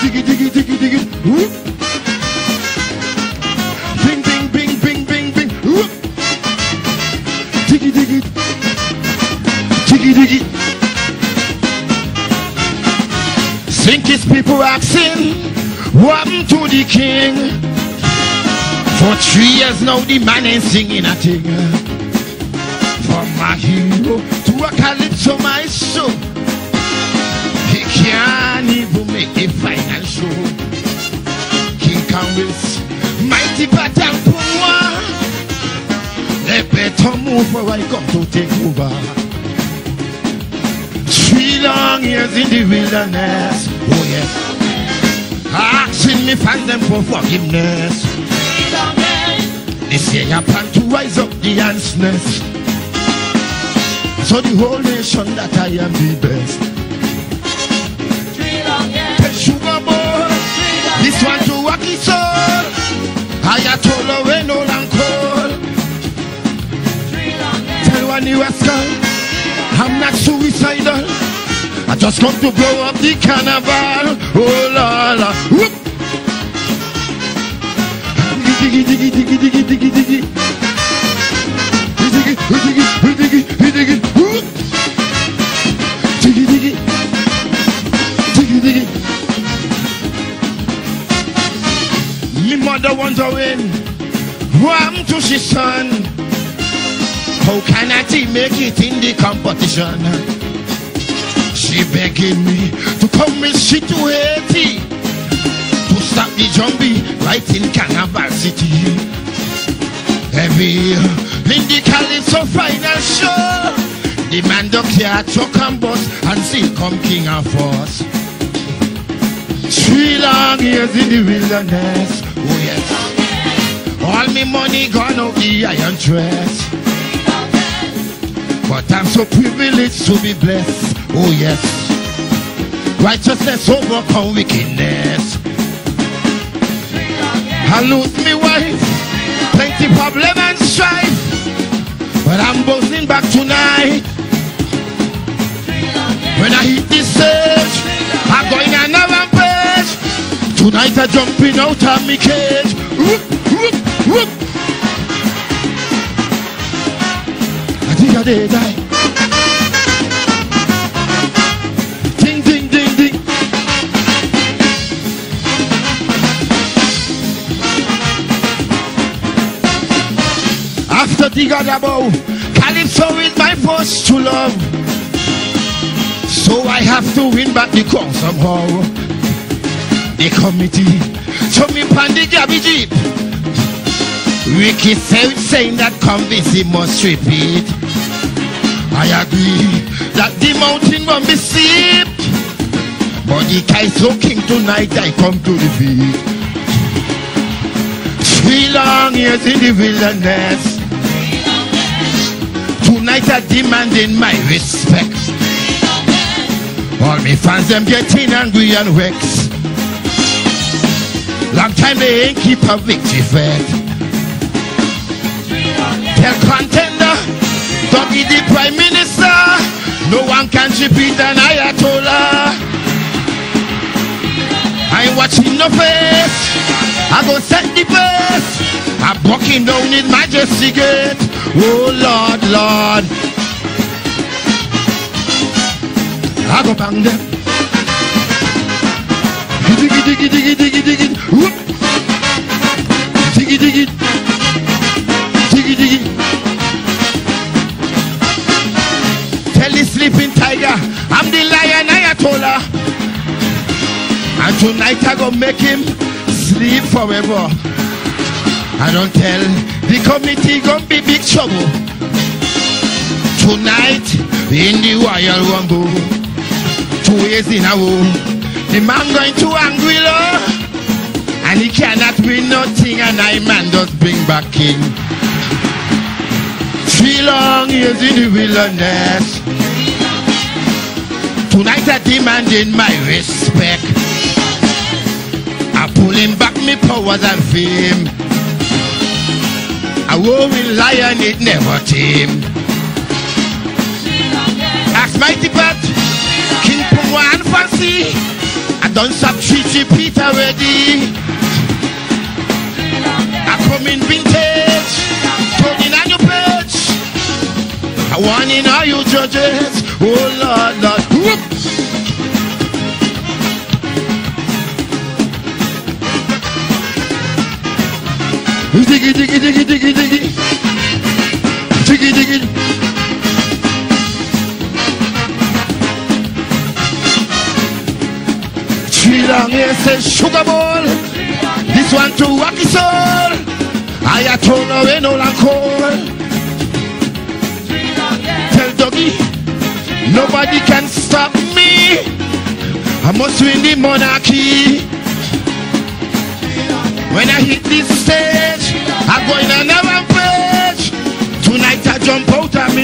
diggy, diggy, diggy, diggy. Whoop. Bing, bing, bing, bing, bing, bing. Whoop. Diggy, diggy. Diggy, diggy. Think his people asking, what to the king? For three years now, the man ain't singing a thing. From my hero to a calypso maestro, he can't even make the final show. King Congress, mighty Batam Pumwa, they better move or I come to take over. Three long years in the wilderness, oh yes. Asking me find them for forgiveness. This year I plan to rise up the ants. So the whole nation that I am the best. Tell one I'm not suicidal. I just come to blow up the carnival. Oh la la. Whoop. Diggy diggy diggy diggy diggy diggy. Diggy diggy diggy diggy diggy. Diggy diggy. Diggy. Me mother wondering what happened to she son. How can I make it in the competition? She begging me to come with shit to Haiti to stop the zombie right in Carnival City. Every in the Calypso final show, the man don't care truck and bus and still come king and force. Three long years in the wilderness, oh yes. All me money gone out the iron dress. I'm so privileged to be blessed. Oh yes. Righteousness overcome wickedness. Lose me wife. Plenty problem and strife. But I'm bouncing back tonight. When I hit this stage, I'm going on a rampage. Tonight I'm jumping out of me cage. Whoop, whoop, whoop. Think die. Ding, ding, ding, ding. After the God above, Calypso is my first to love. So I have to win back the crown somehow. The committee, show me pan the jeep. Ricky said saying that convince he must repeat. I agree that the mountain won't be steep. But the Kaiso king tonight I come to the beat. Three long years in the wilderness. Tonight I demanding my respect. All me fans them getting angry and vexed. Long time they ain't keep a victory vet. Tell contender, Dougie the prime minister, no one can repeat an Ayatollah. I ain't watching no face. I go set the pace. I'm walking down his majesty gate. Oh Lord, Lord. I go bang them. And tonight I go make him sleep forever. I don't tell the committee gonna be big trouble. Tonight in the Royal Rumble, two years in a row, the man going to Anguilla, and he cannot win nothing, and I man does bring back king. Three long years in the wilderness. Tonight I demanding my respect. Pulling back me powers and fame. A roaring lion it never tame. Ask mighty bat, King Pumwa and Fancy. I Don't stop treat repeat already. I come in vintage. Turning on your page. I want in all you judges. Oh Lord, Lord. Whoop. Diggy, diggy, diggy, diggy, diggy. Diggy. Three long says sugar ball. This one to wacky soul. I a turn away no long call. Tell doggy, nobody can stop me. I must win the monarchy. When I hit this stage,